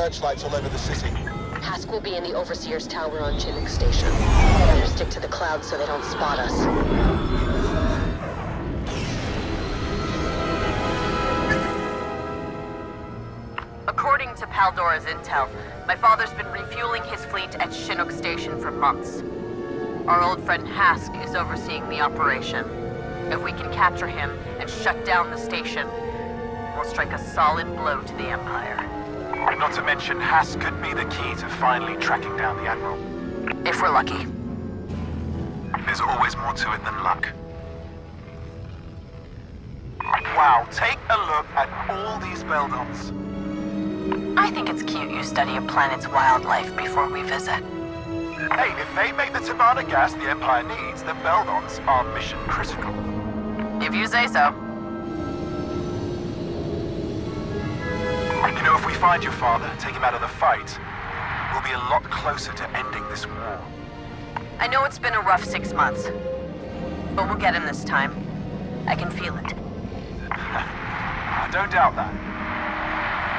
searchlights all over the city. Hask will be in the Overseer's tower on Chinook Station. Better stick to the clouds so they don't spot us. According to Paldora's intel, my father's been refueling his fleet at Chinook Station for months. Our old friend Hask is overseeing the operation. If we can capture him and shut down the station, we'll strike a solid blow to the Empire. Not to mention, Hask could be the key to finally tracking down the Admiral. If we're lucky. There's always more to it than luck. Wow, take a look at all these Beldons. I think it's cute you study a planet's wildlife before we visit. Hey, if they make the Tibanna gas the Empire needs, the Beldons are mission critical. If you say so. You know, if we find your father, take him out of the fight, we'll be a lot closer to ending this war. I know it's been a rough six months, but we'll get him this time. I can feel it. I don't doubt that.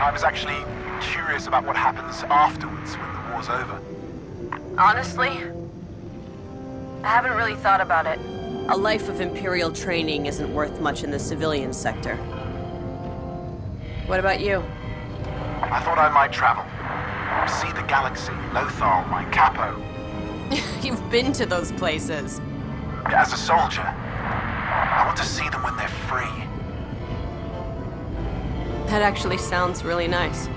I was actually curious about what happens afterwards when the war's over. Honestly, I haven't really thought about it. A life of Imperial training isn't worth much in the civilian sector. What about you? I thought I might travel. See the galaxy, Lothal, Mykapo. You've been to those places. As a soldier, I want to see them when they're free. That actually sounds really nice.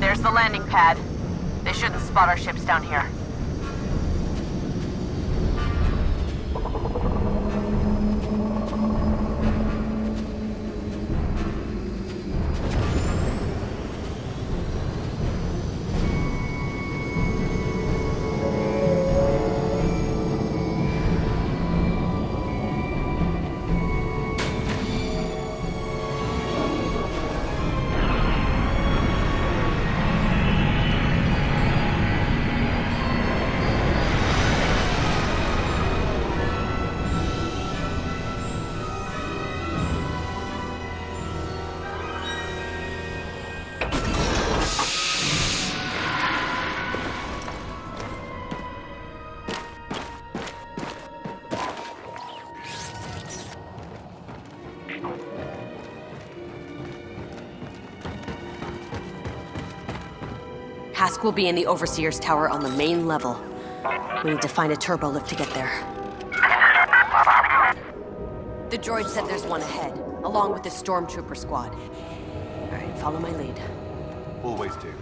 There's the landing pad. They shouldn't spot our ships down here. Hask will be in the Overseer's tower on the main level. We need to find a turbo lift to get there. The droid said there's one ahead, along with the stormtrooper squad. All right, follow my lead. Always do.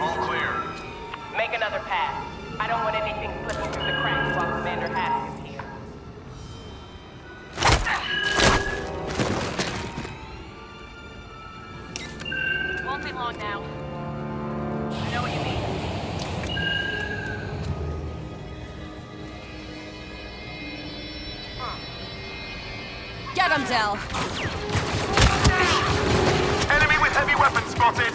All clear. Make another pass. I don't want anything slipping through the cracks while Commander Get him, Del! Enemy with heavy weapons spotted!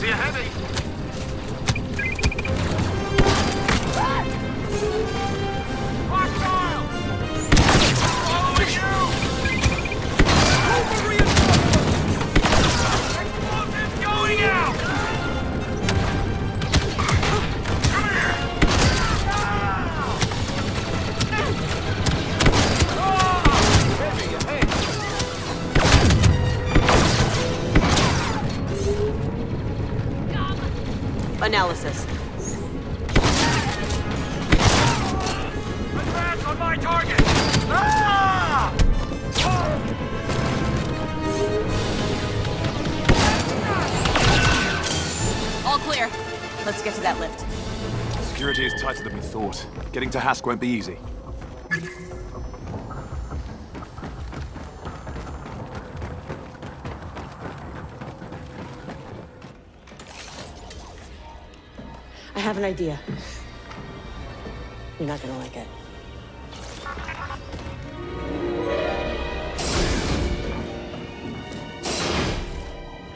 See a heavy! Eh? Security is tighter than we thought. Getting to Hask won't be easy. I have an idea. You're not gonna like it.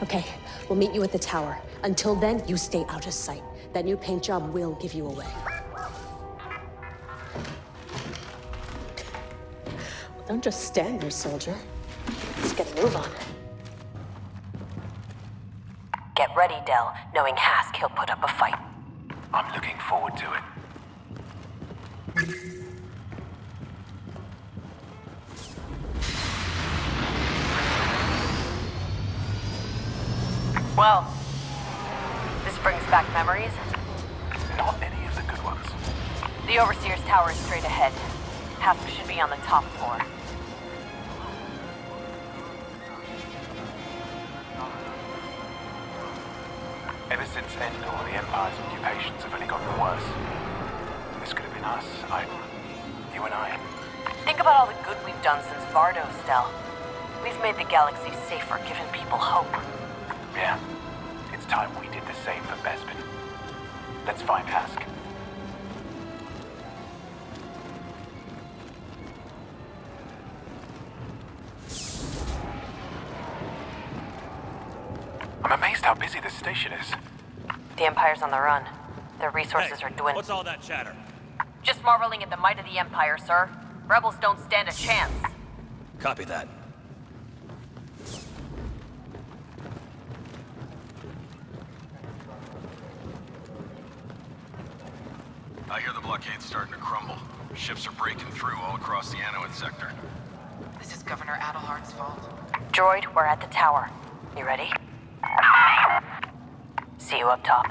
Okay, We'll meet you at the tower. Until then, you stay out of sight. That new paint job will give you away. Well, don't just stand there, soldier. Let's get a move on. Get ready, Del. Knowing Hask, he'll put up a fight. I'm looking forward to it. Well, this brings back memories. Not any of the good ones. The Overseer's tower is straight ahead. Hask should be on the top floor. Ever since Endor, the Empire's occupations have only gotten worse. This could have been us. I... You and I. Think about all the good we've done since Vardos, Del. We've made the galaxy safer, given people hope. Yeah. It's time we did the same for Bespin. Let's find Hask. I'm amazed how busy this station is. The Empire's on the run. Their resources are dwindling. What's all that chatter? Just marveling at the might of the Empire, sir. Rebels don't stand a chance. Copy that. I hear the blockade's starting to crumble. Ships are breaking through all across the Anoat sector. This is Governor Adelhard's fault. Droid, we're at the tower. You ready? See you up top.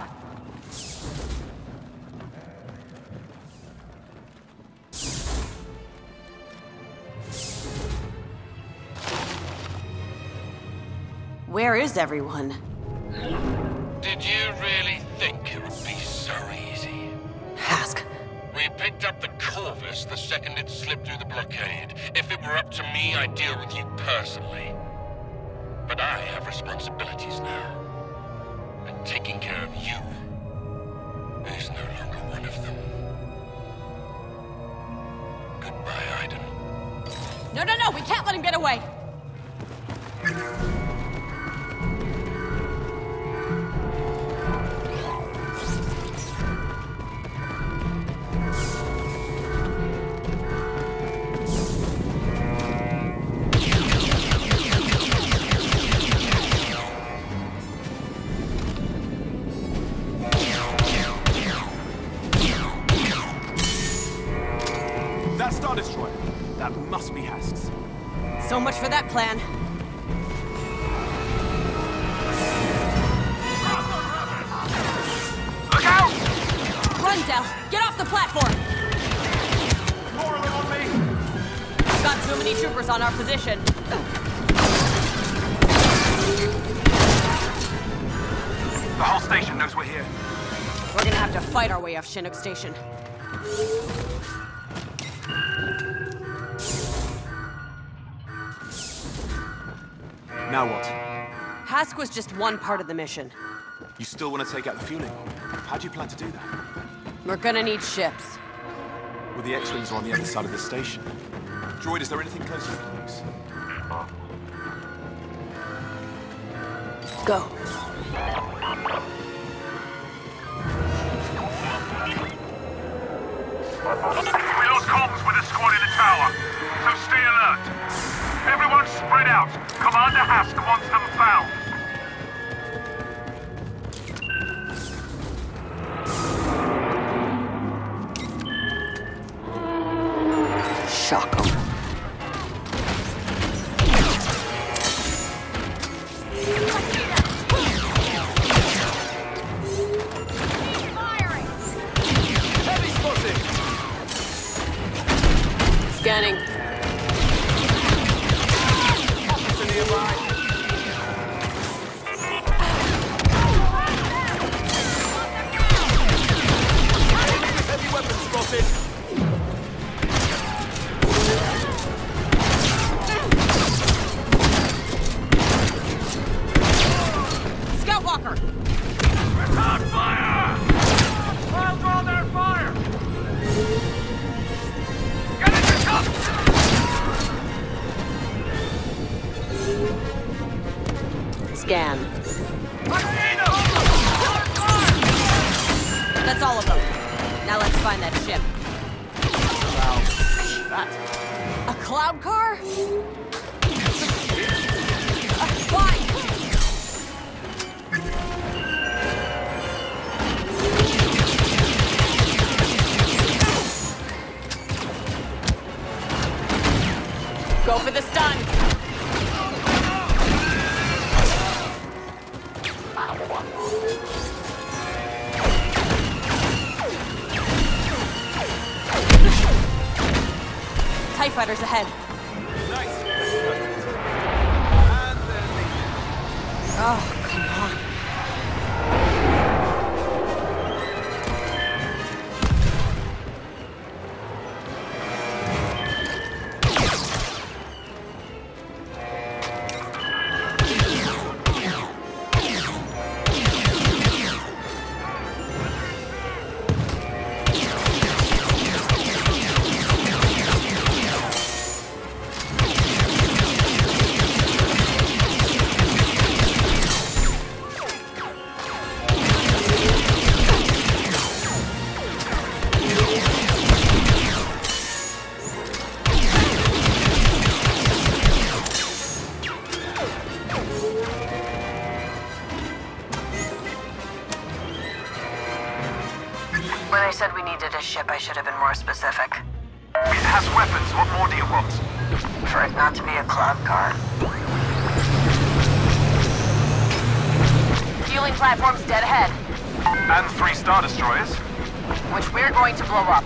Where is everyone? Did you really picked up the Corvus the second it slipped through the blockade. If it were up to me, I'd deal with you personally. But I have responsibilities now. And taking care of you is no longer one of them. Goodbye, Iden. No, no, no! We can't let him get away! Star Destroyer. That must be Hask's. So much for that plan. Look out! Run, Del! Get off the platform! More of them on me! Got too many troopers on our position. The whole station knows we're here. We're gonna have to fight our way off Chinook Station. Now what? Hask was just one part of the mission. You still want to take out the fueling? How do you plan to do that? We're gonna need ships. Well, the X-Wings are on the other side of the station. Droid, is there anything closer to can use? Go. We lost comms with a squad in the tower, so stay alert. Everyone spread out. Commander Hask wants them found. Shock 'em. Heavy! Scanning. Platform's dead ahead, And three Star Destroyers. which we're going to blow up.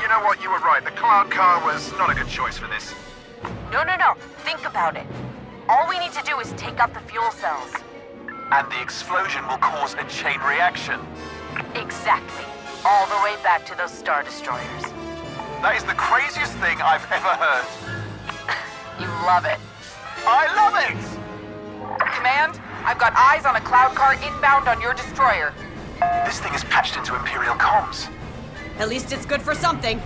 You know what? You were right. The Cloud Car was not a good choice for this. No, no, no. Think about it. All we need to do is take out the fuel cells. And the explosion will cause a chain reaction. Exactly. All the way back to those Star Destroyers. That is the craziest thing I've ever heard. You love it. I love it! Command, I've got eyes on a cloud car inbound on your destroyer. This thing is patched into Imperial comms. At least it's good for something.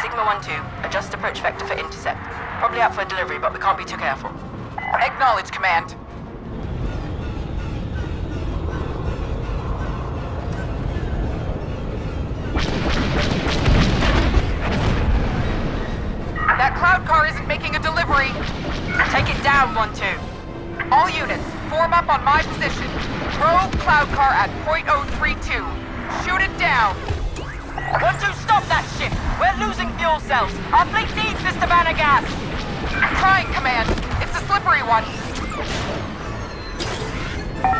Sigma 1-2, adjust approach vector for intercept. Probably out for delivery, but we can't be too careful. Acknowledge, Command. That cloud car isn't making a delivery. Take it down, 1-2. All units, form up on my position. Rogue cloud car at .032. Shoot it down. One, two, stop that ship! We're losing fuel cells! Our fleet needs this Tibanna gas! Trying, Command. It's a slippery one.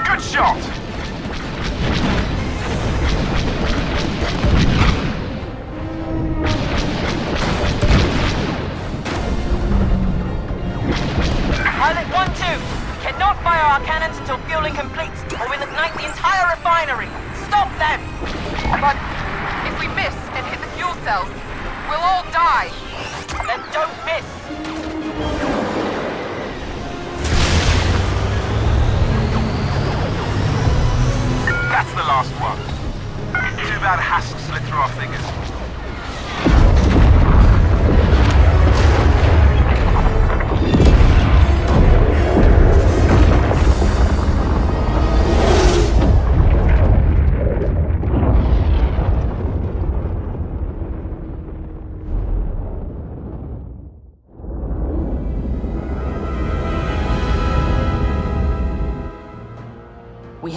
Good shot! Pilot 1-2! Cannot fire our cannons until fueling completes, or we'll ignite the entire refinery! Stop them! But if we miss and hit the fuel cells, we'll all die. Then don't miss! That's the last one. Too bad Hask slipped through our fingers.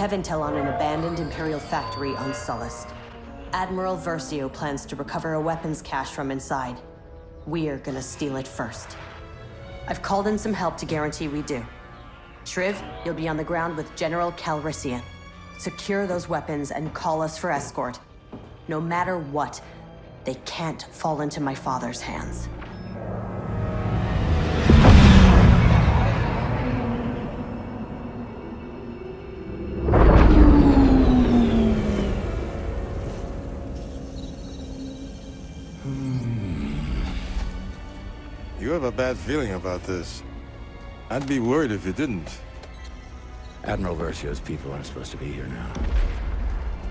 Have intel on an abandoned Imperial factory on Sullust. Admiral Versio plans to recover a weapons cache from inside. We're gonna steal it first. I've called in some help to guarantee we do. Shriv, you'll be on the ground with General Calrissian. Secure those weapons and call us for escort. No matter what, they can't fall into my father's hands. a bad feeling about this. I'd be worried if you didn't. Admiral Versio's people aren't supposed to be here now.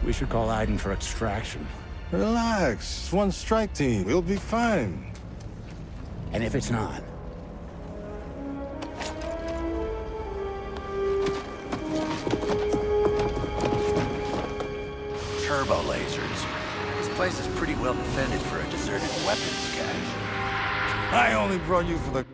We should call Iden for extraction. Relax. It's one strike team. We'll be fine. And if it's not? Turbo lasers. This place is pretty well defended for a deserted weapons cache. I only brought you for the